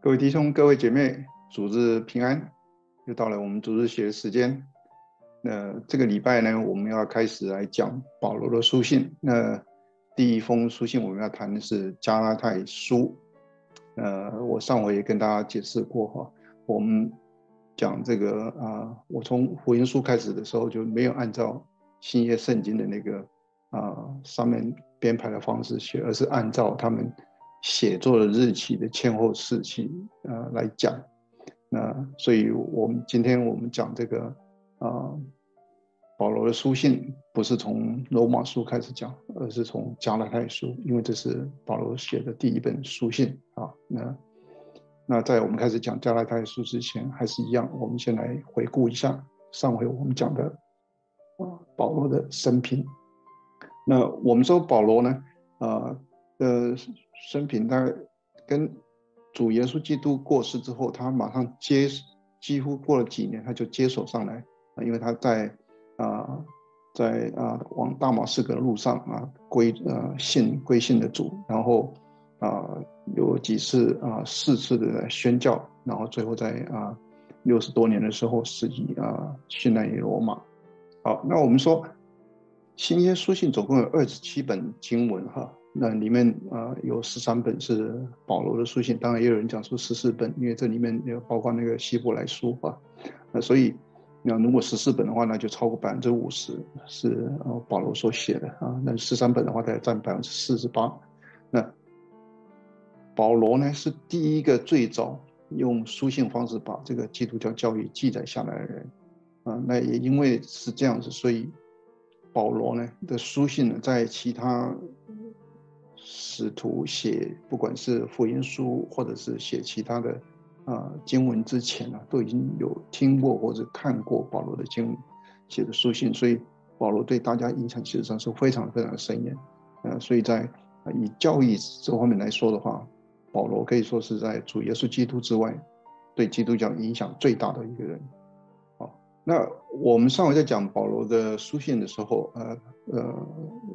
各位弟兄、各位姐妹，主日平安！又到了我们主日学的时间。那这个礼拜呢，我们要开始来讲保罗的书信。那第一封书信我们要谈的是加拉太书。呃，我上回也跟大家解释过哈，我们讲这个啊，我从福音书开始的时候就没有按照新约圣经的那个啊上面编排的方式写，而是按照他们。写作的日期的前后事期，呃，来讲，那所以我们今天我们讲这个啊，保罗的书信不是从罗马书开始讲，而是从加拉太书，因为这是保罗写的第一本书信啊。那那在我们开始讲加拉太书之前，还是一样，我们先来回顾一下上回我们讲的啊，保罗的生平。那我们说保罗呢，啊，呃。生平他跟主耶稣基督过世之后，他马上接，几乎过了几年，他就接手上来啊，因为他在啊，在啊往大马士革的路上啊归呃信归信的主，然后啊有几次啊四次的宣教，然后最后在啊六十多年的时候，实际啊信赖于罗马。好，那我们说新约书信总共有二十七本经文哈。那里面啊有十三本是保罗的书信，当然也有人讲说十四本，因为这里面有包括那个希伯来书啊，那所以那如果十四本的话，那就超过百分之五十是保罗所写的啊。那十三本的话，大概占百分之四十八。那保罗呢是第一个最早用书信方式把这个基督教教育记载下来的人啊。那也因为是这样子，所以保罗呢的书信呢在其他。使徒写不管是福音书，或者是写其他的啊经文之前呢，都已经有听过或者看过保罗的经文写的书信，所以保罗对大家影响其实上是非常非常深远。呃，所以在以教育这方面来说的话，保罗可以说是在主耶稣基督之外，对基督教影响最大的一个人。那我们上回在讲保罗的书信的时候，呃呃，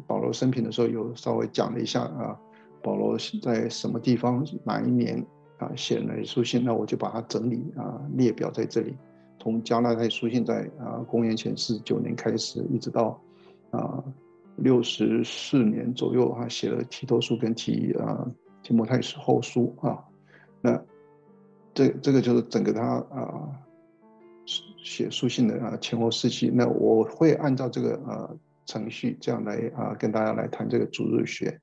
保罗生平的时候有稍微讲了一下啊，保罗在什么地方哪一年啊写了书信，那我就把它整理啊列表在这里。从加拉太书信在啊公元前四九年开始，一直到啊六十四年左右，他写了提多书跟提啊提摩太后书啊，那这这个就是整个他啊。写书信的啊前后事期，那我会按照这个呃程序这样来啊跟大家来谈这个主日学，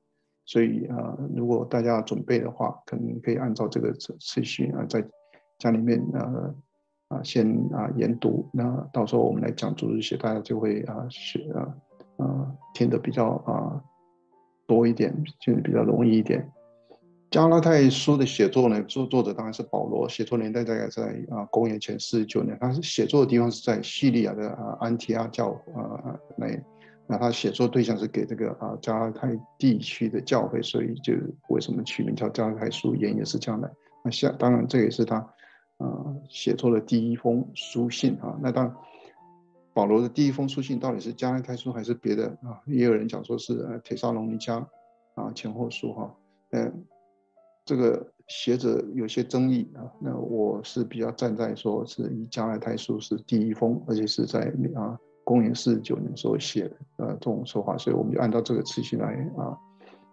所以啊如果大家准备的话，可能可以按照这个次次序啊在家里面啊啊先啊研读，那到时候我们来讲主日学，大家就会啊学啊啊听得比较啊多一点，就是比较容易一点。加拉太书的写作呢，作作者当然是保罗，写作年代大概在啊公元前四十九年。他是写作的地方是在叙利亚的啊安提阿教啊那，那他写作对象是给这个啊加拉太地区的教会，所以就为什么取名叫加拉太书，原因也是这样的。那下当然这也是他啊写作的第一封书信啊。那当保罗的第一封书信到底是加拉太书还是别的啊？也有人讲说是呃铁沙龙尼迦啊前后书哈，嗯。这个学者有些争议啊，那我是比较站在说是以加拉太书是第一封，而且是在啊公元四十九年时候写的，呃这种说法，所以我们就按照这个次序来啊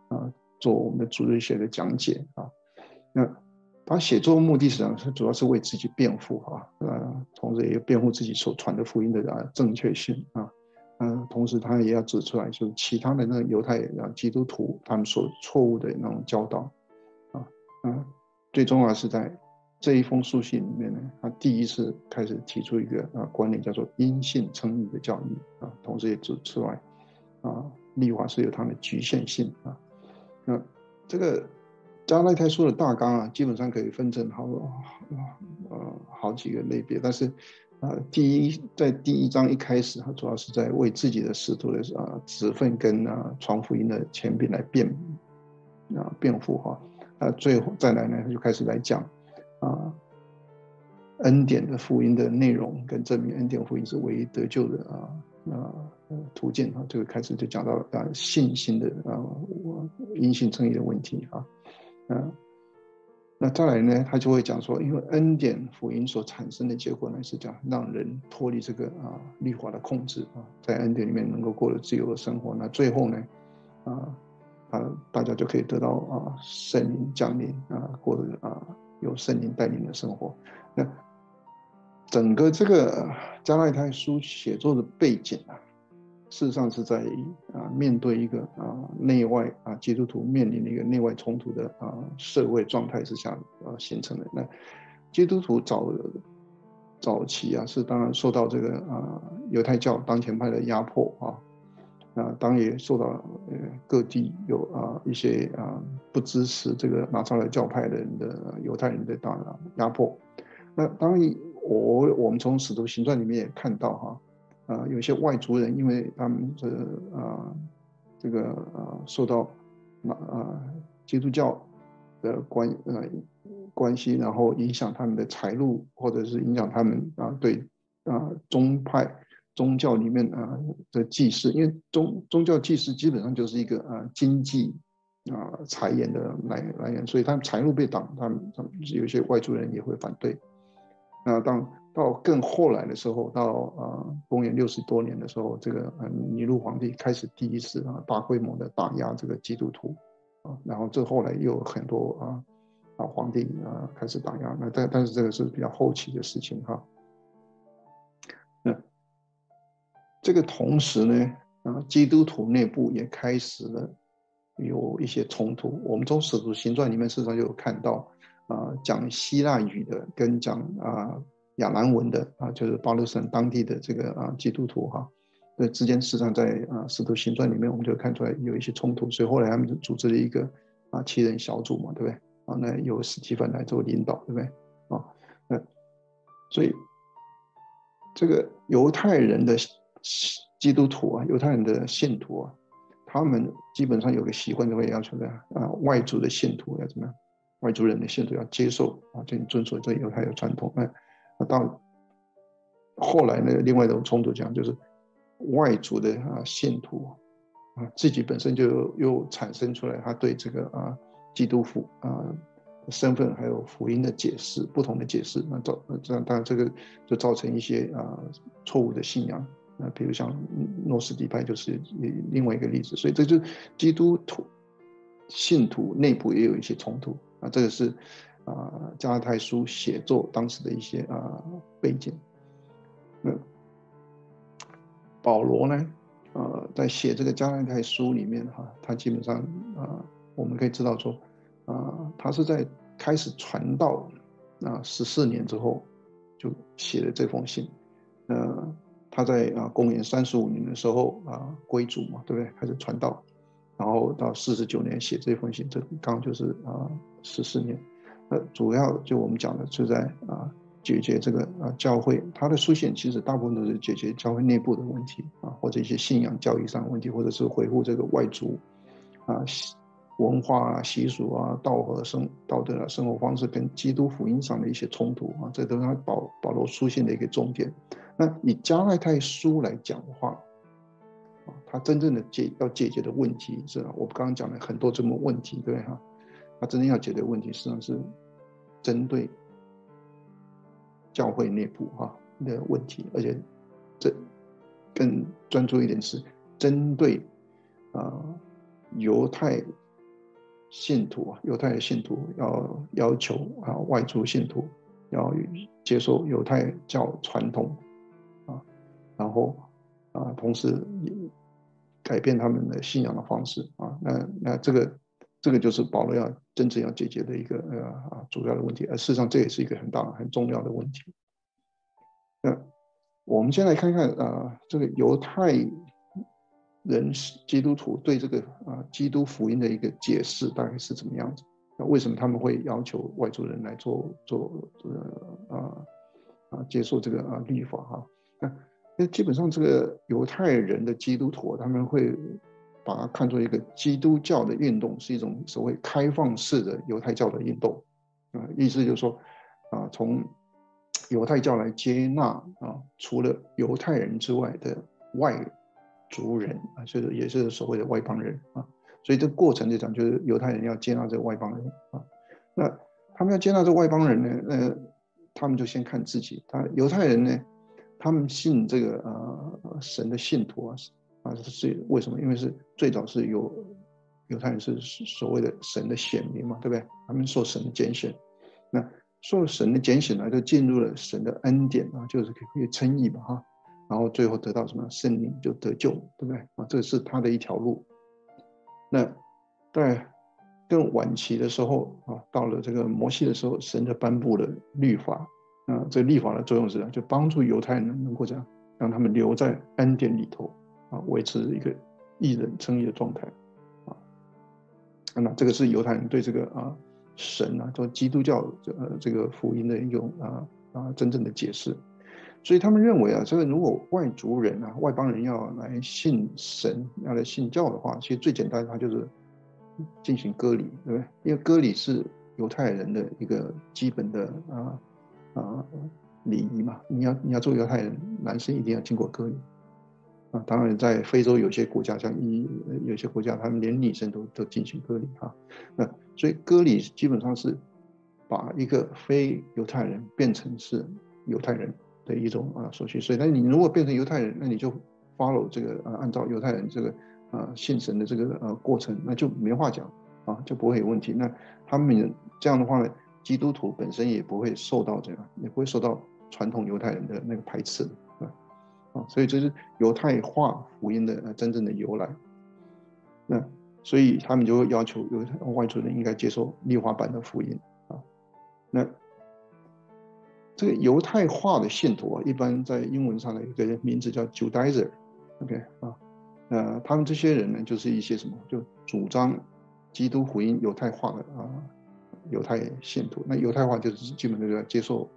啊做我们的主日学的讲解啊。那他写作目的实际上是主要是为自己辩护啊，呃，同时也辩护自己所传的福音的啊正确性啊，嗯，同时他也要指出来，就是其他的那个犹太啊基督徒他们所错误的那种教导。啊，最重要是在这一封书信里面呢，他第一次开始提出一个啊观念，叫做因信称义的教义啊，同时也指出来啊，立法是有它的局限性啊。那这个加拉太书的大纲啊，基本上可以分成好呃好几个类别，但是啊，第一在第一章一开始，他主要是在为自己的使徒的啊职分跟啊传福音的权柄来辩啊辩护哈。啊，最后再来呢，他就开始来讲，啊，恩典的福音的内容跟证明恩典福音是唯一得救的啊啊途径啊，这个开始就讲到啊信心的啊我因信称义的问题啊，嗯，那再来呢，他就会讲说，因为恩典福音所产生的结果呢，是讲让人脱离这个啊律法的控制啊，在恩典里面能够过得自由的生活。那最后呢，啊啊，大家就可以得到啊圣灵降临啊，过得啊有圣灵带领的生活。那整个这个加拉太书写作的背景啊。事实上是在啊面对一个啊内外啊基督徒面临的一个内外冲突的啊社会状态之下啊形成的。那基督徒早早期啊是当然受到这个啊犹太教当前派的压迫啊，啊当然也受到呃各地有啊一些啊不支持这个拿撒勒教派的人的犹太人的大压迫。那当然我我们从使徒行传里面也看到哈。啊，有些外族人，因为他们这啊，这个啊，受到那啊基督教的关呃关系，然后影响他们的财路，或者是影响他们啊对啊宗派宗教里面啊的祭祀，因为宗宗教祭祀基本上就是一个啊经济啊财源的来来源，所以他们财路被挡，他们他们有些外族人也会反对。那当到更后来的时候，到呃公元六十多年的时候，这个呃尼禄皇帝开始第一次啊大规模的打压这个基督徒，啊，然后这后来又很多啊啊皇帝啊开始打压，那但但是这个是比较后期的事情哈。这个同时呢，啊基督徒内部也开始了有一些冲突。我们从使徒行传里面事实上就有看到，啊讲希腊语的跟讲啊。亚兰文的啊，就是巴勒斯坦当地的这个啊基督徒哈，那之间实际上在啊使徒行传里面，我们就看出来有一些冲突，所以后来他们就组织了一个啊七人小组嘛，对不对？啊，那由史蒂芬来做领导，对不对？啊，那所以这个犹太人的基督徒啊，犹太人的信徒啊，他们基本上有个习惯，就会要求的啊外族的信徒要怎么样？外族人的信徒要接受啊，就遵守这犹太的传统，那。那到后来呢，另外一种冲突讲就是外族的啊信徒啊自己本身就又产生出来，他对这个啊基督福啊身份还有福音的解释不同的解释，那造这样当然这个就造成一些啊错误的信仰那，比如像诺斯底派就是另外一个例子，所以这就基督徒信徒内部也有一些冲突啊，这个是。啊，加拉太书写作当时的一些啊背景。那保罗呢？呃，在写这个加拉太书里面哈，他基本上啊，我们可以知道说，啊，他是在开始传道啊十四年之后，就写了这封信。呃，他在啊公元三十五年的时候啊归主嘛，对不对？开始传道，然后到四十九年写这封信，这刚就是啊十四年。那，主要就我们讲的，就在啊解决这个啊教会，它的书信其实大部分都是解决教会内部的问题啊，或者一些信仰教育上的问题，或者是回复这个外族啊文化啊习俗啊道和生道德啊生活方式跟基督福音上的一些冲突啊，这都是他保保罗书信的一个重点。那以加拉太书来讲的话，啊，他真正的解要解决的问题是，我刚刚讲了很多这么问题，对哈？他真正要解决的问题，实际上是针对教会内部哈的问题，而且这更专注一点是针对啊犹太信徒啊，犹太的信徒要要求啊外族信徒要接受犹太教传统，然后啊同时也改变他们的信仰的方式啊，那那这个。这个就是保罗要真正要解决的一个呃啊主要的问题，而事实上这也是一个很大很重要的问题。那我们先来看看啊，这个犹太人基督徒对这个啊基督福音的一个解释大概是怎么样子？那为什么他们会要求外族人来做做这个啊啊接受这个啊律法哈？那那基本上这个犹太人的基督徒他们会。把它看作一个基督教的运动，是一种所谓开放式的犹太教的运动，啊，意思就是说，啊，从犹太教来接纳啊，除了犹太人之外的外族人啊，就是也是所谓的外邦人啊，所以这过程就讲，就是犹太人要接纳这个外邦人啊，那他们要接纳这外邦人呢，呃，他们就先看自己。他犹太人呢，他们信这个呃神的信徒啊，啊是为什么？因为是最早是有犹太人是所谓的神的显明嘛，对不对？他们受神的拣选，那受神的拣选呢，就进入了神的恩典啊，就是可以称义嘛，哈。然后最后得到什么圣灵就得救，对不对啊？这是他的一条路。那在更晚期的时候啊，到了这个摩西的时候，神就颁布了律法。啊，这立法的作用是就帮助犹太人能够这样，让他们留在恩典里头啊，维持一个一人称义的状态啊。那这个是犹太人对这个啊神啊，做基督教呃这个福音的一种啊啊真正的解释。所以他们认为啊，这个如果外族人啊、外邦人要来信神、要来信教的话，其实最简单，他就是进行割礼，对不对？因为割礼是犹太人的一个基本的啊啊礼仪嘛。你要你要做犹太人，男生一定要经过割礼啊。当然，在非洲有些国家，像一有些国家，他们连女生都都进行割礼哈。那所以割礼基本上是把一个非犹太人变成是犹太人。的一种啊手续，所以那你如果变成犹太人，那你就 follow 这个啊，按照犹太人这个啊信神的这个呃过程，那就没话讲啊，就不会有问题。那他们这样的话呢，基督徒本身也不会受到这样，也不会受到传统犹太人的那个排斥啊啊，所以这是犹太化福音的真正的由来。那所以他们就要求犹太外族人应该接受立法版的福音啊，那。这个犹太化的信徒啊，一般在英文上的一个名字叫 Judaizer，OK 啊，呃，他们这些人呢，就是一些什么，就主张基督福音犹太化的啊，犹太信徒。那犹太化就是基本都要接受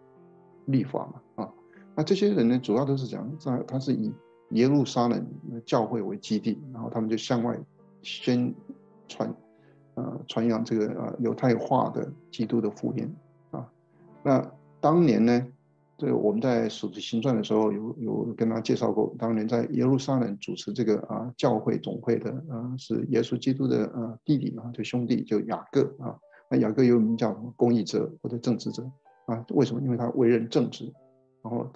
立法嘛，啊，那这些人呢，主要都是讲在他是以耶路撒冷教会为基地，然后他们就向外宣传，呃，传扬这个呃犹太化的基督的福音啊，那。当年呢，这个我们在《数字行传》的时候有有跟他介绍过，当年在耶路撒冷主持这个啊教会总会的啊是耶稣基督的呃弟弟嘛，就兄弟就雅各啊，那雅各又名叫什么公义者或者正直者啊？为什么？因为他为人正直，然后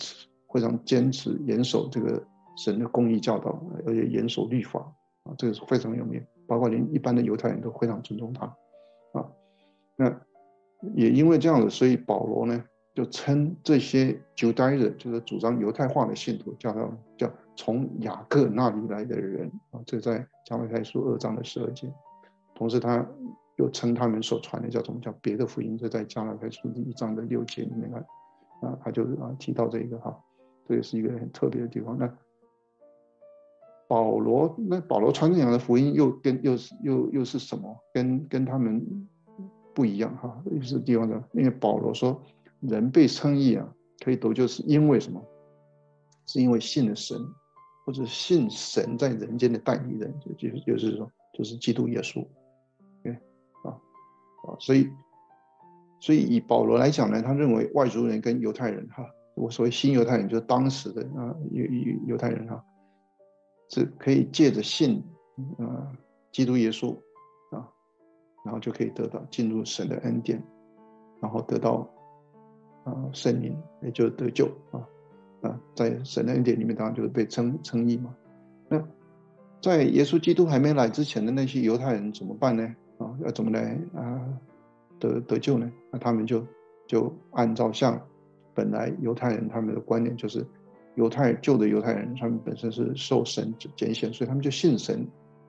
非常坚持严守这个神的公义教导，而且严守律法啊，这个是非常有名，包括连一般的犹太人都非常尊重他啊。那也因为这样子，所以保罗呢。就称这些犹太人，就是主张犹太化的信徒，叫他叫从雅各那里来的人啊。这在加拉太书二章的十二节。同时，他又称他们所传的叫什么叫别的福音？这在加拉太书第一章的六节里面啊，他就啊提到这个哈，这也是一个很特别的地方。那保罗，那保罗传讲的福音又跟又是又又是什么？跟跟他们不一样哈，又是地方的，因为保罗说。人被称义啊，可以得救，是因为什么？是因为信了神，或者信神在人间的代理人，就就就是说，就是基督耶稣。啊，所以所以以保罗来讲呢，他认为外族人跟犹太人哈，我所谓新犹太人，就是当时的啊犹犹犹太人哈，是可以借着信啊基督耶稣啊，然后就可以得到进入神的恩典，然后得到。啊，圣灵也就得救啊，啊，在神的恩典里面，当然就是被称称义嘛。那在耶稣基督还没来之前的那些犹太人怎么办呢？啊，要怎么来啊得得救呢？那他们就就按照像本来犹太人他们的观念，就是犹太旧的犹太人，他们本身是受神拣选，所以他们就信神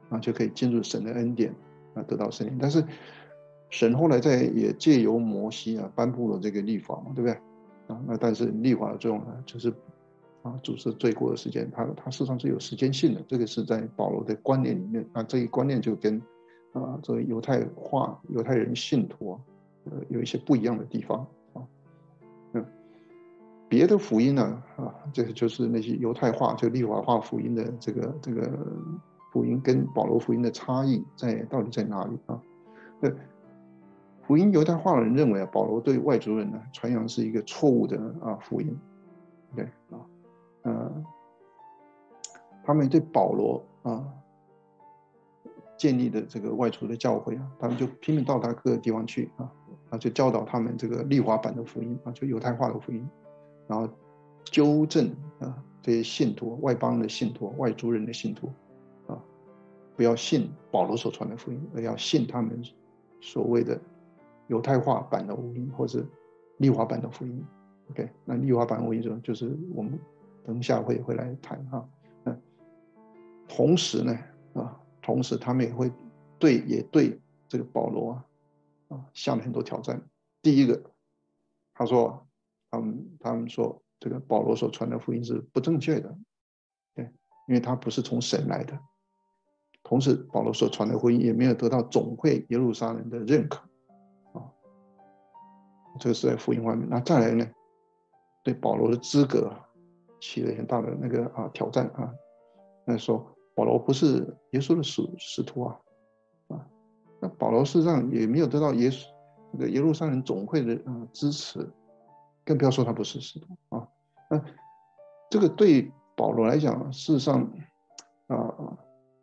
啊，就可以进入神的恩典啊，得到圣灵。但是神后来在也借由摩西啊颁布了这个立法嘛，对不对？啊，那但是立法的作用呢，就是啊，主持罪过的时间，它它事实上是有时间性的。这个是在保罗的观念里面啊，这一观念就跟啊作为犹太化犹太人信徒，呃有一些不一样的地方啊。嗯，别的福音呢啊，这就是那些犹太化就立法化福音的这个这个福音跟保罗福音的差异在到底在哪里啊？对。福音犹太化的人认为啊，保罗对外族人呢传扬是一个错误的啊福音，对啊，嗯，他们对保罗啊建立的这个外族的教会啊，他们就拼命到达各个地方去啊，啊，就教导他们这个立华版的福音啊，就犹太化的福音，然后纠正啊这些信徒、外邦的信徒、外族人的信徒啊，不要信保罗所传的福音，而要信他们所谓的犹太化版的福音，或者立华版的福音。OK，那立华版福音就就是我们等下会会来谈哈。那同时呢啊，同时他们也会对也对这个保罗啊。啊，下了很多挑战。第一个，他说，他们他们说这个保罗所传的福音是不正确的，对，因为他不是从神来的。同时，保罗所传的福音也没有得到总会耶路撒冷的认可，啊，这个是在福音方面。那再来呢，对保罗的资格起了很大的那个啊挑战啊。那说保罗不是耶稣的使使徒啊。啊那保罗事实上也没有得到耶稣这个耶路撒冷总会的啊支持，更不要说他不是使徒啊。那这个对保罗来讲，事实上啊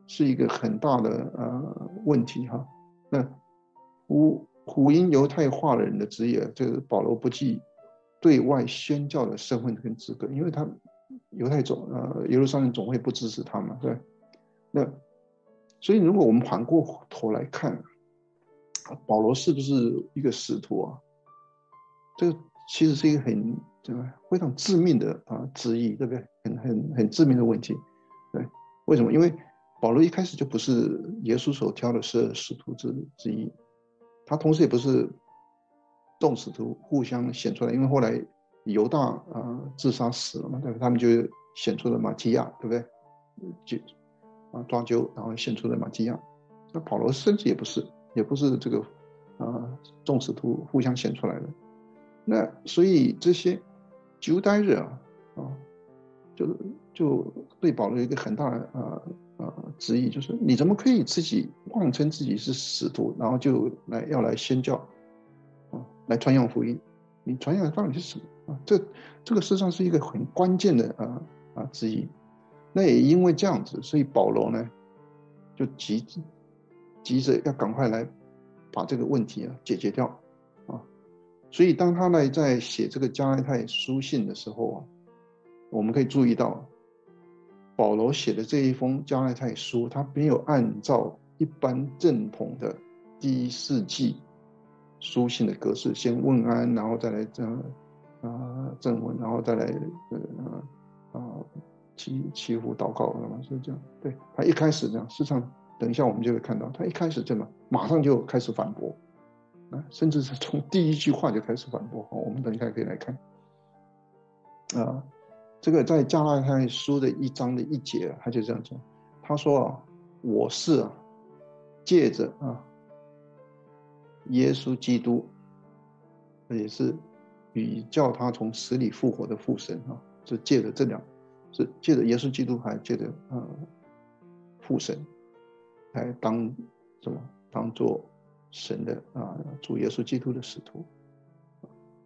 是一个很大的呃问题哈。那福福音犹太化的人的职业，就是保罗不计对外宣教的身份跟资格，因为他犹太总呃耶路撒冷总会不支持他嘛，对。那所以，如果我们反过头来看，保罗是不是一个使徒啊？这个其实是一个很对吧？非常致命的啊质疑，对不对？很很很致命的问题。对，为什么？因为保罗一开始就不是耶稣所挑的十二使徒之之一，他同时也不是众使徒互相选出来，因为后来犹大啊自杀死了嘛，对吧？他们就选出了马基亚，对不对？就。啊，抓阄，然后献出的马基亚，那保罗甚至也不是，也不是这个，啊，众使徒互相选出来的。那所以这些犹太人啊，啊，就就对保罗一个很大的啊啊质疑，就是你怎么可以自己妄称自己是使徒，然后就来要来宣教，啊，来传扬福音？你传扬的到底是什么啊？这这个事实上是一个很关键的啊啊质疑。那也因为这样子，所以保罗呢，就急急着要赶快来把这个问题啊解决掉啊。所以当他呢在写这个加拉太书信的时候啊，我们可以注意到，保罗写的这一封加拉太书，他没有按照一般正统的第一世纪书信的格式，先问安，然后再来这样啊正文，然后再来呃啊。祈祈福祷告，那么是这样。对他一开始这样，事实上，等一下我们就会看到，他一开始这么，马上就开始反驳，啊，甚至是从第一句话就开始反驳。好，我们等一下可以来看。啊，这个在加拉太书的一章的一节，他就这样讲，他说啊，我是啊，借着啊，耶稣基督，也是与叫他从死里复活的父神啊，是借着这两。是借着耶稣基督，还借着呃父神来当什么？当做神的啊主耶稣基督的使徒。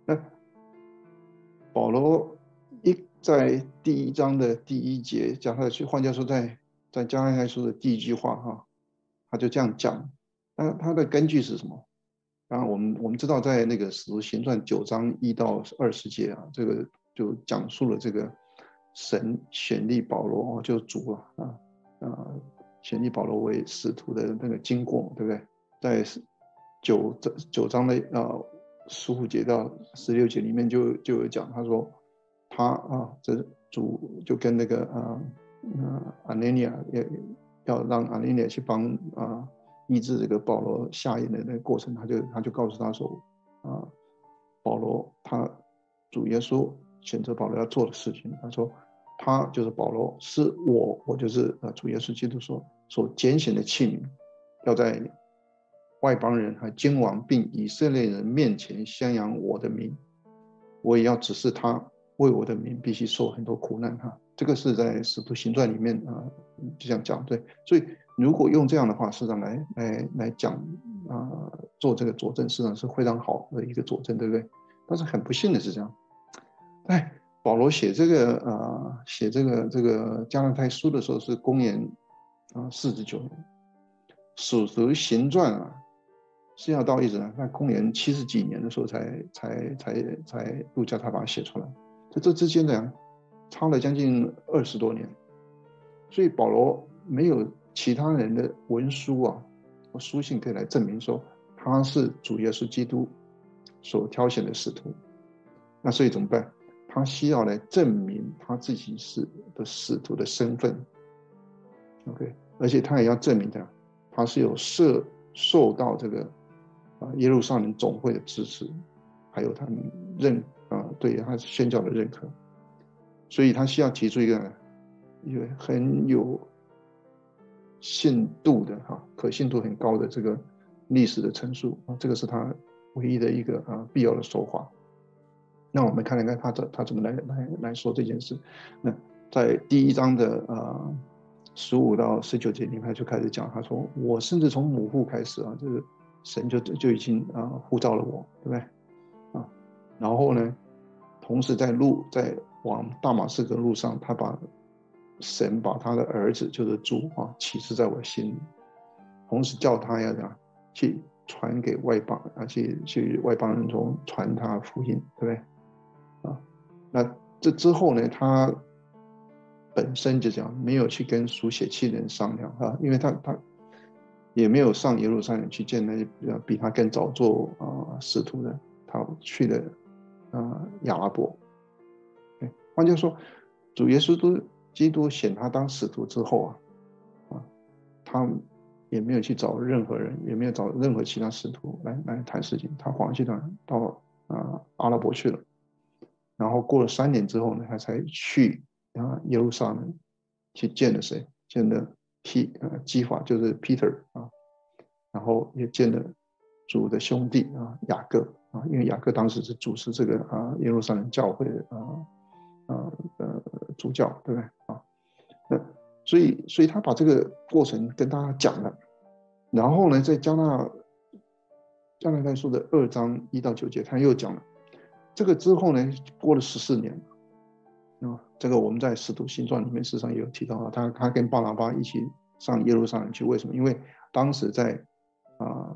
那保罗一在第一章的第一节加上去，换句话说，在在加拉太书的第一句话哈，他就这样讲。那他的根据是什么？然后我们我们知道，在那个使徒行传九章一到二十节啊，这个就讲述了这个。神选立保罗哦就主了啊啊，选立保罗为使徒的那个经过，对不对？在九章九章的啊十五节到十六节里面就就有讲，他说他啊，这主就跟那个啊啊阿尼尼亚要要让阿尼尼亚去帮啊医治这个保罗下咽的那个过程，他就他就告诉他说啊，保罗他主耶稣选择保罗要做的事情，他说。他就是保罗，是我，我就是呃主耶稣基督所所拣选的器皿，要在外邦人和君王并以色列人面前宣扬我的名，我也要指示他为我的名必须受很多苦难哈。这个是在使徒行传里面啊，就这样讲对。所以如果用这样的话，市长来来来讲啊，做这个佐证，市场是非常好的一个佐证，对不对？但是很不幸的是这样，哎。保罗写这个啊，写这个这个加拉太书的时候是公元啊四十九年，《使徒行传》啊是要到一直，在公元七十几年的时候才才才才路加他把它写出来，在这之间呢，差了将近二十多年，所以保罗没有其他人的文书啊和书信可以来证明说他是主耶稣基督所挑选的使徒，那所以怎么办？他需要来证明他自己是的使徒的身份，OK，而且他也要证明的，他是有受受到这个啊耶路撒冷总会的支持，还有他们认啊对他宣教的认可，所以他需要提出一个一个很有信度的哈可信度很高的这个历史的陈述啊，这个是他唯一的一个啊必要的说法。那我们看看他怎他怎么来来来说这件事。那在第一章的呃十五到十九节里面就开始讲，他说我甚至从母腹开始啊，就是神就就已经啊呼召了我，对不对？啊，然后呢，同时在路在往大马士革路上，他把神把他的儿子就是主啊启示在我心里，同时叫他要讲去传给外邦，而且去外邦人中传他福音，对不对？那这之后呢？他本身就讲没有去跟属血气人商量啊，因为他他也没有上耶路撒冷去见那些比他更早做啊使徒的，他去了啊亚拉伯。换句话说，主耶稣都基督选他当使徒之后啊，啊，他也没有去找任何人，也没有找任何其他使徒来来谈事情，他黄去到到啊阿拉伯去了。然后过了三年之后呢，他才去啊耶路撒冷去见了谁？见了皮呃基法，就是 Peter 啊，然后也见了主的兄弟啊雅各啊，因为雅各当时是主持这个啊耶路撒冷教会的啊啊呃主教，对不对啊？那所以所以他把这个过程跟大家讲了，然后呢，在加纳加纳太书的二章一到九节，他又讲了。这个之后呢，过了十四年，啊，这个我们在《使徒行传》里面事实上也有提到啊，他他跟巴拿巴一起上耶路撒冷去，为什么？因为当时在啊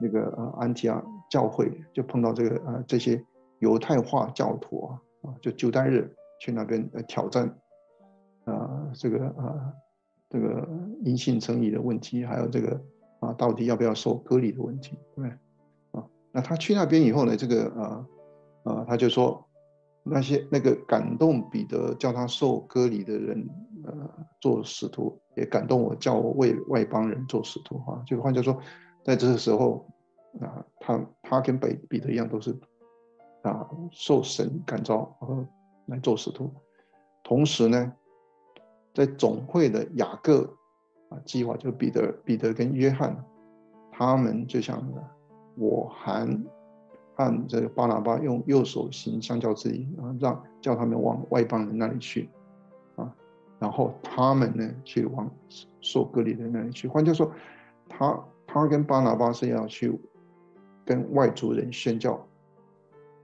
那个呃安提阿教会就碰到这个啊这些犹太化教徒啊啊，就旧代日去那边呃挑战啊这个啊这个因信称义的问题，还有这个啊到底要不要受割礼的问题，对啊，那他去那边以后呢，这个啊。啊，他就说，那些那个感动彼得叫他受割礼的人，呃，做使徒，也感动我叫我为外邦人做使徒啊。就换句话说，在这个时候，啊，他他跟北彼得一样，都是啊受神感召呃来做使徒。同时呢，在总会的雅各啊计划，就彼得彼得跟约翰，他们就想着我还。按这个巴拿巴用右手行相交之意啊，让叫他们往外邦人那里去，啊，然后他们呢去往受割礼的那里去。换句话说，他他跟巴拿巴是要去跟外族人宣教，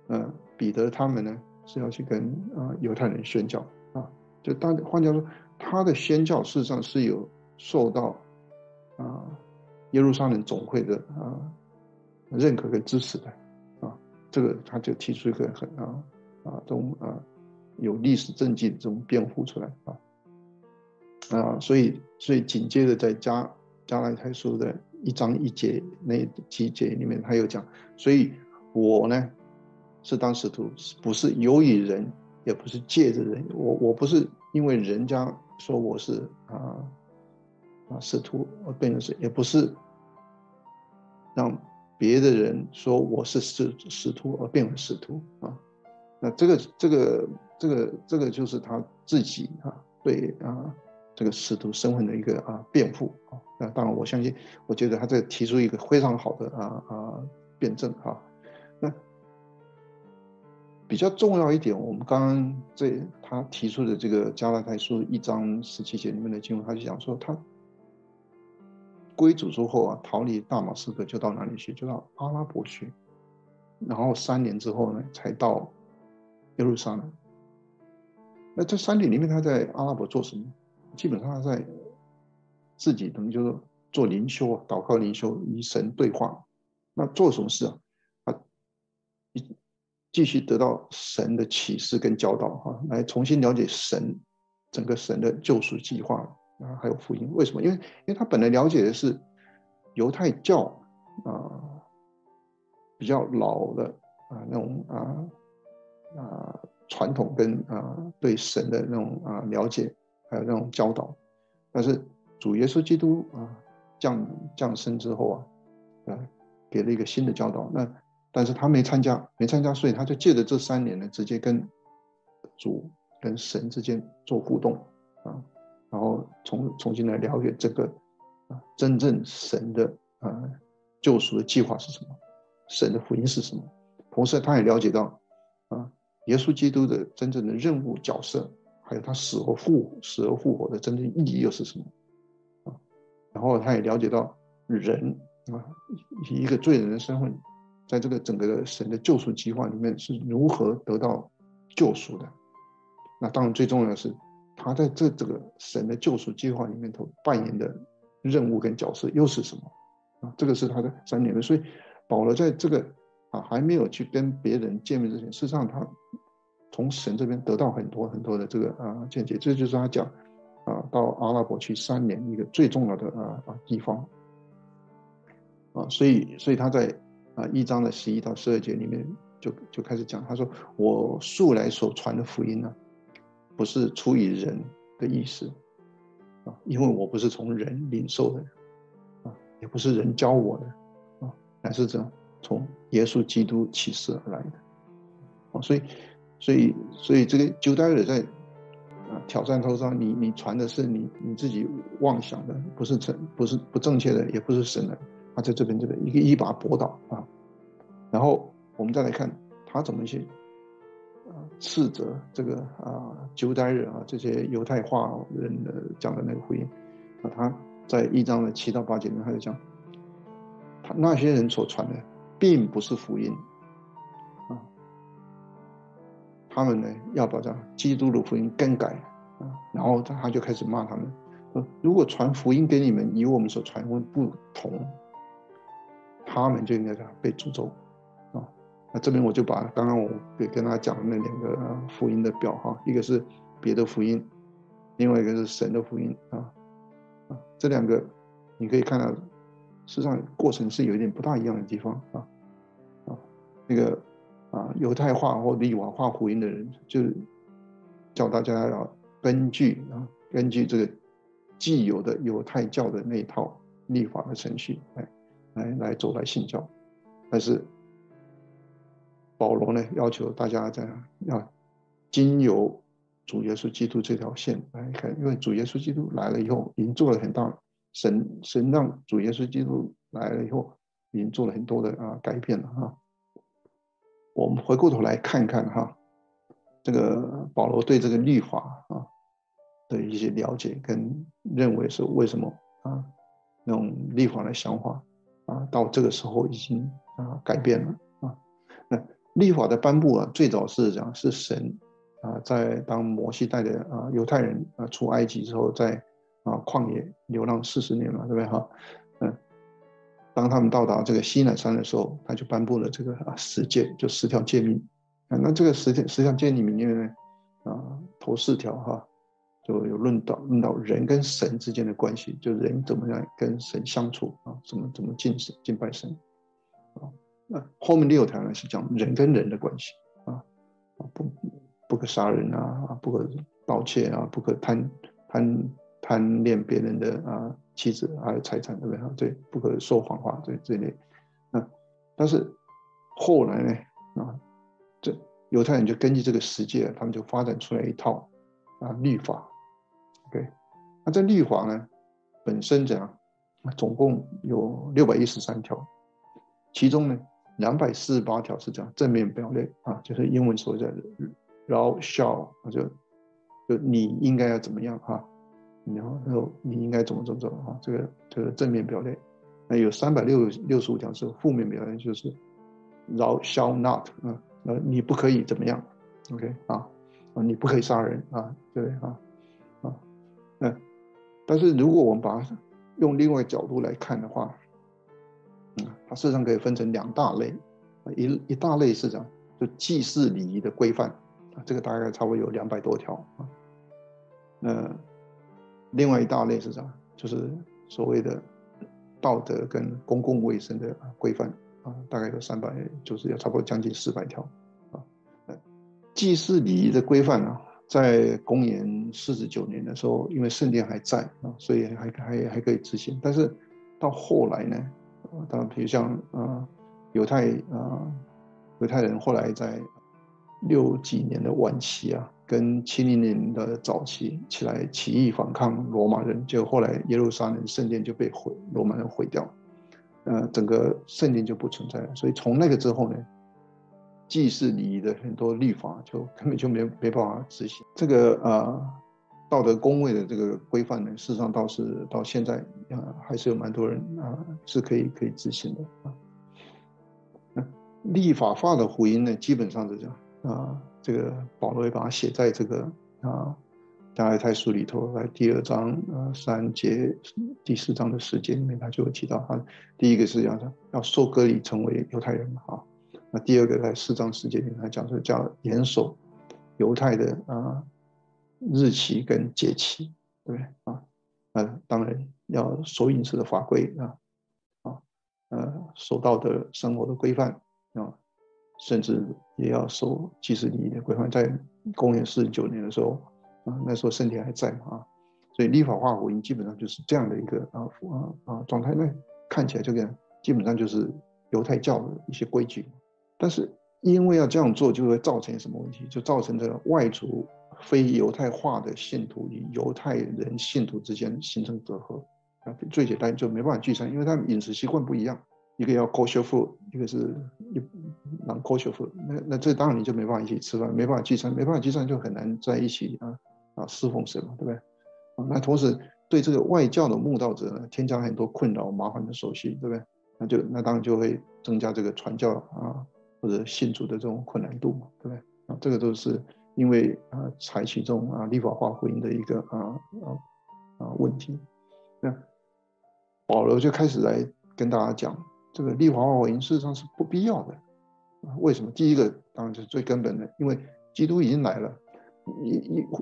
嗯，彼得他们呢是要去跟啊犹太人宣教啊。就当换句话说，他的宣教事实上是有受到啊耶路撒冷总会的啊认可跟支持的。这个他就提出一个很啊啊这种啊有历史证据的这种辩护出来啊啊，所以所以紧接着在加加拉太书的一章一节那几节里面，他又讲，所以我呢是当使徒，不是由于人，也不是借着人，我我不是因为人家说我是啊啊使徒而变成是，也不是让。别的人说我是使使徒而变为使徒啊，那这个这个这个这个就是他自己啊对啊这个使徒身份的一个啊辩护啊。那当然我相信，我觉得他这提出一个非常好的啊啊辩证啊。那比较重要一点，我们刚刚这他提出的这个加拉太书一章十七节里面的经文，他就讲说他。归主之后啊，逃离大马士革就到哪里去？就到阿拉伯去，然后三年之后呢，才到耶路撒冷。那这三年里面，他在阿拉伯做什么？基本上他在自己等于就是做灵修啊，祷告灵修，与神对话。那做什么事啊？啊，继继续得到神的启示跟教导哈，来重新了解神整个神的救赎计划啊，还有福音。为什么？因为因为他本来了解的是犹太教啊，比较老的啊那种啊啊传统跟啊对神的那种啊了解，还有那种教导，但是主耶稣基督啊降降生之后啊，啊。给了一个新的教导，那但是他没参加，没参加，所以他就借着这三年呢，直接跟主跟神之间做互动啊，然后重重新来了解这个啊，真正神的啊救赎的计划是什么，神的福音是什么，同时他也了解到啊，耶稣基督的真正的任务角色，还有他死而复死而复活的真正意义又是什么啊，然后他也了解到人。啊，以一个罪人的身份，在这个整个的神的救赎计划里面是如何得到救赎的？那当然最重要的是，他在这这个神的救赎计划里面头扮演的任务跟角色又是什么？啊，这个是他的三年。所以保罗在这个啊还没有去跟别人见面之前，事实上他从神这边得到很多很多的这个啊见解。这就是他讲啊到阿拉伯去三年一个最重要的啊啊地方。啊，所以，所以他在啊一章的十一到十二节里面就就开始讲，他说：“我素来所传的福音呢，不是出于人的意思，啊，因为我不是从人领受的，啊，也不是人教我的，啊，乃是这样从耶稣基督启示而来的，啊，所以，所以，所以这个旧代人在啊挑战头上，你你传的是你你自己妄想的，不是正不是不正确的，也不是神的。”他在这边这个一个一把驳倒啊，然后我们再来看他怎么去斥责这个啊犹太人啊这些犹太化人的讲的那个福音啊，他在一章的七到八节里面他就讲，他那些人所传的并不是福音。啊，他们呢要把这基督的福音更改啊，然后他他就开始骂他们。说，如果传福音给你们与我们所传福音不同。他们就应该被诅咒，那这边我就把刚刚我给跟他讲的那两个福音的表哈，一个是别的福音，另外一个是神的福音啊，啊，这两个你可以看到，事实上过程是有一点不大一样的地方啊，啊，那个啊犹太化或利瓦化福音的人，就是叫大家要根据啊根据这个既有的犹太教的那一套立法的程序来。来来走来信教，但是保罗呢要求大家在要经由主耶稣基督这条线来看，因为主耶稣基督来了以后，已经做了很大神神让主耶稣基督来了以后，已经做了很多的啊改变了哈。我们回过头来看看哈，这个保罗对这个律法啊的一些了解跟认为是为什么啊那种律法的想法。啊，到这个时候已经啊改变了啊。那立法的颁布啊，最早是讲是神啊，在当摩西带的啊犹太人啊出埃及之后，在啊旷野流浪四十年嘛，对不对哈？嗯，当他们到达这个西南山的时候，他就颁布了这个啊十诫，就十条诫命啊。那这个十条十条诫命里面呢，啊头四条哈。就有论到论到人跟神之间的关系，就人怎么样跟神相处啊？怎么怎么敬神敬拜神啊？那后面六条呢是讲人跟人的关系啊啊不不可杀人啊啊不可盗窃啊不可贪贪贪恋别人的啊妻子还有财产对不对啊？对不可说谎话这这类啊，但是后来呢啊这犹太人就根据这个世界，他们就发展出来一套啊律法。对，那这律法呢，本身怎样？总共有六百一十三条，其中呢，两百四十八条是讲正面表列啊，就是英文所在的 “thou shall”，就就你应该要怎么样哈，然后然后你应该怎么怎么怎么啊，这个这个正面表列。那有三百六六十五条是负面表列，就是 “thou shall not” 啊，呃，你不可以怎么样？OK 啊啊，你不可以杀人啊，对啊。嗯，但是如果我们把用另外角度来看的话，嗯，它事实上可以分成两大类，一一大类是讲就祭祀礼仪的规范，啊，这个大概差不多有两百多条啊。那另外一大类是啥？就是所谓的道德跟公共卫生的规范啊，大概有三百，就是要差不多将近四百条啊。祭祀礼仪的规范呢？在公元四十九年的时候，因为圣殿还在啊，所以还还还可以执行。但是到后来呢，当然，比如像啊犹太啊犹太人后来在六几年的晚期啊，跟七零年的早期起来起义反抗罗马人，就后来耶路撒冷圣殿就被毁，罗马人毁掉，呃，整个圣殿就不存在了。所以从那个之后呢？祭祀礼仪的很多律法就根本就没没办法执行。这个呃道德公位的这个规范呢，事实上倒是到现在啊还是有蛮多人啊是可以可以执行的啊。立法化的福音呢，基本上是这样啊。这个保罗也把它写在这个啊加拉太书里头，在第二章啊三节第四章的时间里面，他就会提到啊，第一个是要要受割礼成为犹太人嘛啊。那第二个在四章时间里面他讲说叫严守犹太的啊日期跟节期，对不对啊？呃，当然要守饮食的法规啊，啊，呃，守道德生活的规范啊，甚至也要守祭祀礼仪的规范。在公元四十九年的时候啊，那时候圣体还在嘛啊，所以立法化福音基本上就是这样的一个啊啊啊状态。那看起来这个基本上就是犹太教的一些规矩。但是因为要这样做，就会造成什么问题？就造成这个外族非犹太化的信徒与犹太人信徒之间形成隔阂啊。最简单就没办法聚餐，因为他们饮食习惯不一样，一个要 kosher food，一个是一 non kosher food。那那这当然你就没办法一起吃饭，没办法聚餐，没办法聚餐就很难在一起啊啊侍奉神嘛，对不对？啊，那同时对这个外教的慕道者呢，添加很多困扰麻烦的手续，对不对？那就那当然就会增加这个传教啊。或者信主的这种困难度嘛，对不对？啊，这个都是因为啊采取这种啊立法化婚姻的一个啊啊啊问题。那保罗就开始来跟大家讲，这个立法化婚姻事实上是不必要的。啊，为什么？第一个当然就是最根本的，因为基督已经来了，你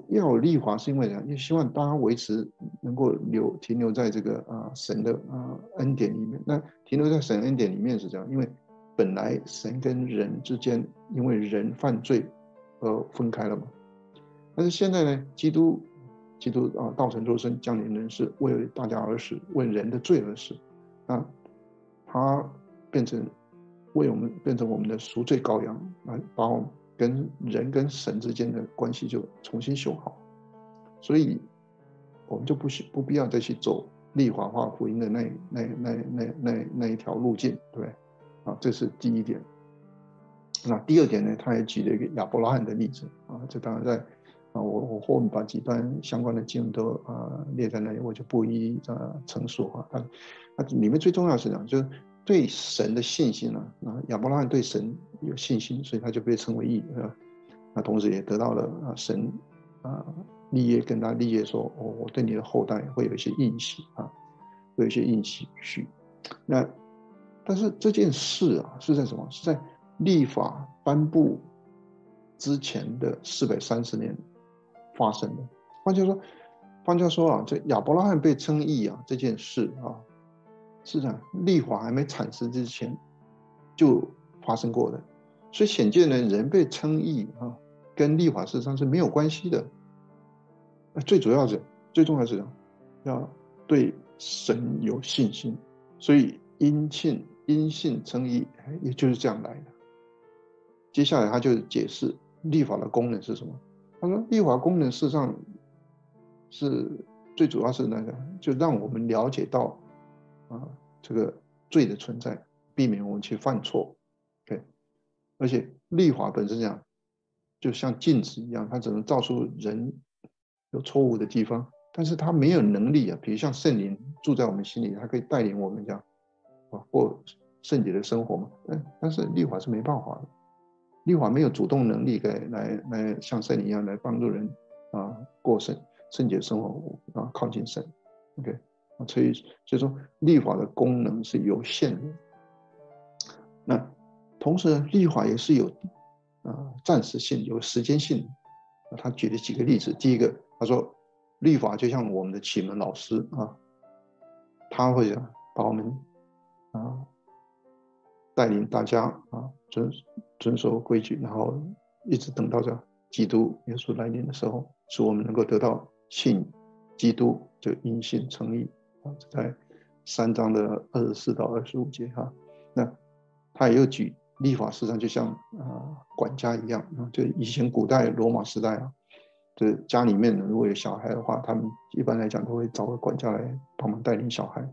你要立法是因为什么？你希望大家维持能够留停留在这个啊神的啊恩典里面。那停留在神恩典里面是这样，因为。本来神跟人之间因为人犯罪而分开了嘛，但是现在呢，基督，基督啊，道成肉身降临人世，为大家而死，为人的罪而死，啊，他变成为我们变成我们的赎罪羔羊啊，把我们跟人跟神之间的关系就重新修好，所以我们就不需不必要再去走立法化福音的那那那那那那一条路径，对？啊，这是第一点。那第二点呢？他也举了一个亚伯拉罕的例子啊。这当然在啊，我我后面把几段相关的经文都啊列在那里，我就不一一啊陈述啊。它它里面最重要是讲，就是对神的信心呢。啊，亚伯拉罕对神有信心，所以他就被称为义啊。那同时也得到了啊神啊立业跟他立业说，我我对你的后代会有一些应许啊，会有一些应许。那。但是这件事啊，是在什么？是在立法颁布之前的四百三十年发生的。换句话说，换句话说啊，这亚伯拉罕被称义啊这件事啊，是这样，立法还没产生之前就发生过的。所以显见呢，人被称义啊，跟立法事实上是没有关系的。最主要是，最重要是，要对神有信心。所以因信。因信称义，也就是这样来的。接下来他就解释立法的功能是什么。他说，立法功能事实上是最主要是那个，就让我们了解到啊这个罪的存在，避免我们去犯错。对，而且立法本身讲，就像镜子一样，它只能照出人有错误的地方，但是它没有能力啊。比如像圣灵住在我们心里，它可以带领我们这样啊过。圣洁的生活嘛，嗯，但是立法是没办法的，立法没有主动能力来来来像圣一样来帮助人啊过圣圣洁生活啊靠近神，OK，所以所以说立法的功能是有限的。那同时呢，立法也是有啊暂时性、有时间性。他举了几个例子，第一个他说，立法就像我们的启蒙老师啊，他会把我们啊带领大家啊遵遵守规矩，然后一直等到这基督耶稣来临的时候，使我们能够得到信基督就因信称义啊，在三章的二十四到二十五节哈。那他也有举立法，实际上就像啊管家一样啊，就以前古代罗马时代啊，这家里面如果有小孩的话，他们一般来讲都会找个管家来帮忙带领小孩，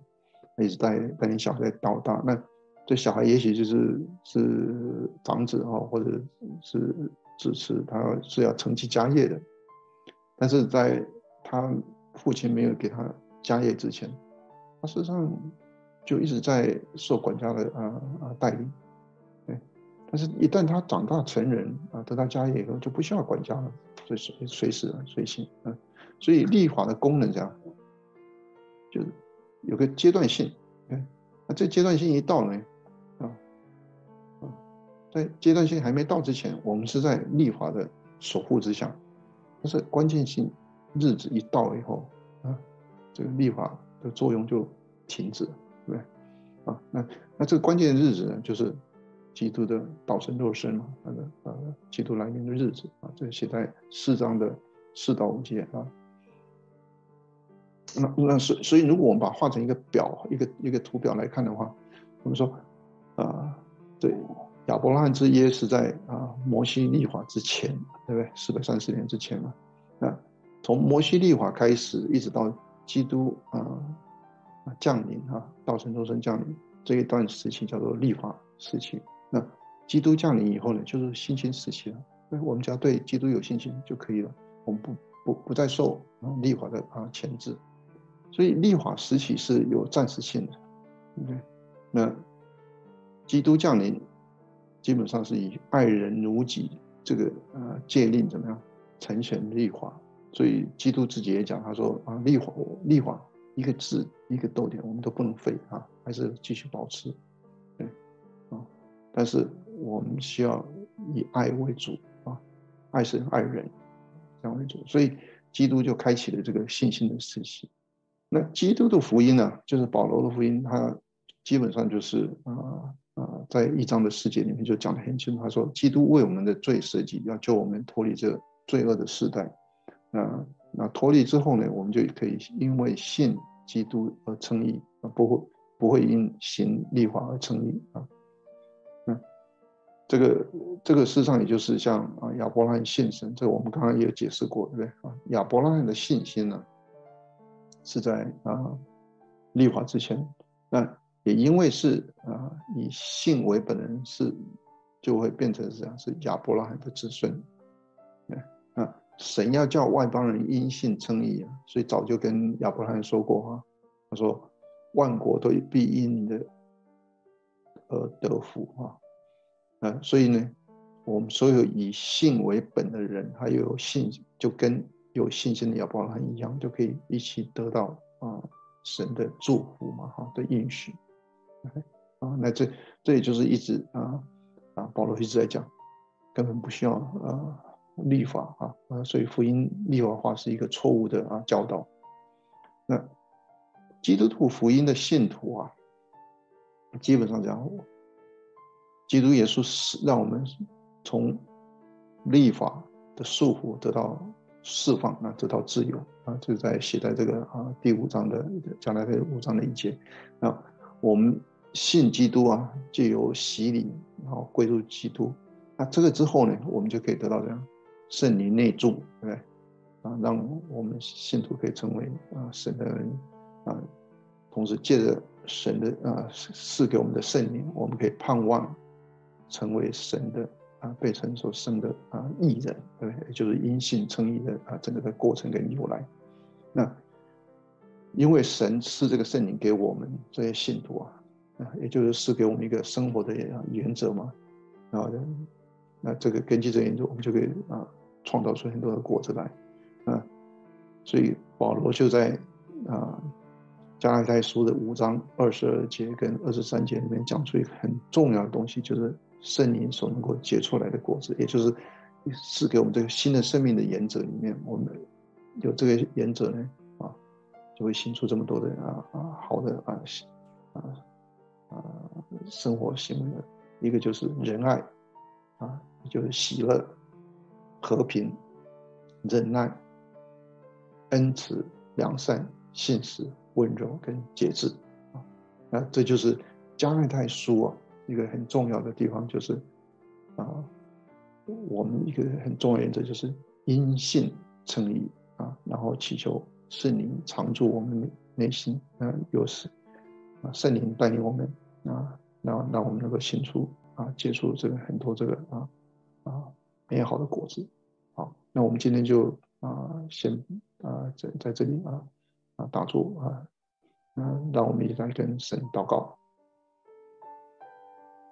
一直带带领小孩到大。那这小孩也许就是是长子啊，或者是。支持他是要承继家业的，但是在他父亲没有给他家业之前，他事实上就一直在受管家的啊啊带领，对，但是一旦他长大成人啊，得到家业以后就不需要管家了，随随随时随性啊，所以立法的功能这样，就有个阶段性，哎，那这阶段性一到呢？在阶段性还没到之前，我们是在立法的守护之下，但是关键性日子一到以后，啊，这个立法的作用就停止了，对不对？啊，那那这个关键的日子呢，就是基督的道成肉身嘛，那个呃，基督来临的日子啊，这写在四章的四到五节啊。那那所所以，如果我们把画成一个表，一个一个图表来看的话，我们说啊，对。亚伯拉罕之约是在啊摩西立法之前，对不对？四百三十年之前嘛。那从摩西立法开始，一直到基督啊降临啊，道成肉身降临这一段时期叫做立法时期。那基督降临以后呢，就是信心时期了。那我们只要对基督有信心就可以了，我们不不不再受啊立法的啊牵制。所以立法时期是有暂时性的，对不对？那基督降临。基本上是以爱人如己这个呃戒令怎么样成全立法，所以基督自己也讲，他说啊立法立法一个字一个逗点我们都不能废啊，还是继续保持，对啊，但是我们需要以爱为主啊，爱神爱人这样为主，所以基督就开启了这个信心的时期。那基督的福音呢，就是保罗的福音，他基本上就是啊。啊，在一章的世界里面就讲得很清楚，他说：“基督为我们的罪设计，要救我们脱离这罪恶的时代。那那脱离之后呢，我们就可以因为信基督而称义啊，不会不会因行立法而称义啊。嗯，这个这个事实上也就是像啊亚伯拉罕信神，这个我们刚刚也有解释过，对不对啊？亚伯拉罕的信心呢，是在啊立法之前，那。也因为是啊，以信为本的人是，就会变成这样，是亚伯拉罕的子孙。啊，神要叫外邦人因信称义啊，所以早就跟亚伯拉罕说过啊，他说万国都必因你的而得福啊。啊，所以呢，我们所有以信为本的人，还有信，就跟有信心的亚伯拉罕一样，就可以一起得到啊神的祝福嘛，哈的应许。啊，那这这也就是一直啊啊，保罗一直在讲，根本不需要啊立法啊啊，所以福音立法化是一个错误的啊教导。那基督徒福音的信徒啊，基本上讲，基督耶稣是让我们从立法的束缚得到释放啊，得到自由啊，就在写在这个啊第五章的将来的五章的一节啊。我们信基督啊，就有洗礼，然后归入基督。那这个之后呢，我们就可以得到这样圣灵内住，对不对？啊，让我们信徒可以成为啊神的人啊，同时借着神的啊赐给我们的圣灵，我们可以盼望成为神的啊被神所生的啊义人，对不对？就是因信称义的啊整个的过程跟由来。那。因为神赐这个圣灵给我们这些信徒啊，啊，也就是赐给我们一个生活的原则嘛，啊，那这个根据这原则，我们就可以啊，创造出很多的果子来，啊，所以保罗就在啊加拉太书的五章二十二节跟二十三节里面讲出一个很重要的东西，就是圣灵所能够结出来的果子，也就是赐给我们这个新的生命的原则里面，我们有这个原则呢，就会行出这么多的啊啊好的啊啊啊生活行为的，一个就是仁爱，啊，就是喜乐、和平、忍耐、恩慈、良善、信实。温柔跟节制，啊，那这就是加奈太书啊一个很重要的地方，就是啊，我们一个很重要原则就是因信称义啊，然后祈求圣灵常驻我们内心，嗯，有时啊圣灵带领我们啊，让让我们能够行出啊结出这个很多这个啊啊美好的果子，好，那我们今天就啊先啊在在这里啊。啊，打住啊！嗯，让我们一起来跟神祷告。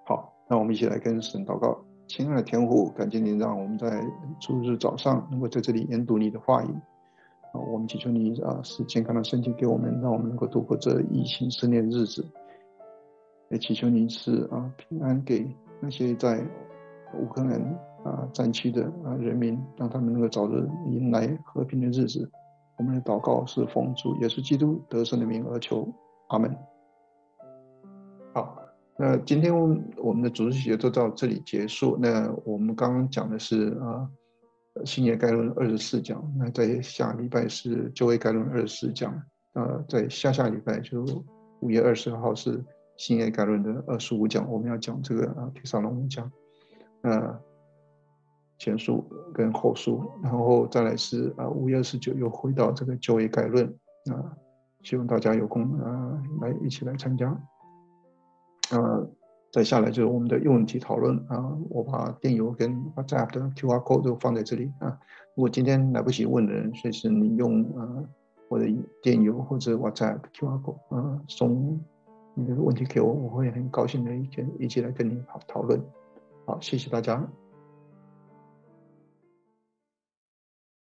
好，那我们一起来跟神祷告。亲爱的天父，感谢您让我们在周日早上能够在这里研读你的话语。我们祈求你啊，是健康的身体给我们，让我们能够度过这疫情肆虐的日子。也祈求您是啊平安给那些在乌克兰啊战区的啊人民，让他们能够早日迎来和平的日子。我们的祷告是奉主耶稣基督得胜的名而求，阿门。好，那今天我们的主日学就到这里结束。那我们刚刚讲的是啊，新约概论二十四讲。那在下礼拜是旧约概论二十四讲。呃，在下下礼拜就五月二十号是新约概论的二十五讲。我们要讲这个啊，提撒龙讲。那。前书跟后书，然后再来是啊五月二十九又回到这个旧业概论啊，希望大家有空啊来一起来参加。呃，再下来就是我们的用题讨论啊，我把电邮跟 WhatsApp 的 QR code 都放在这里啊。如果今天来不及问的人，随时你用啊我的电邮或者 WhatsApp QR code 啊送你的问题给我，我会很高兴的一天一起来跟你讨讨论。好，谢谢大家。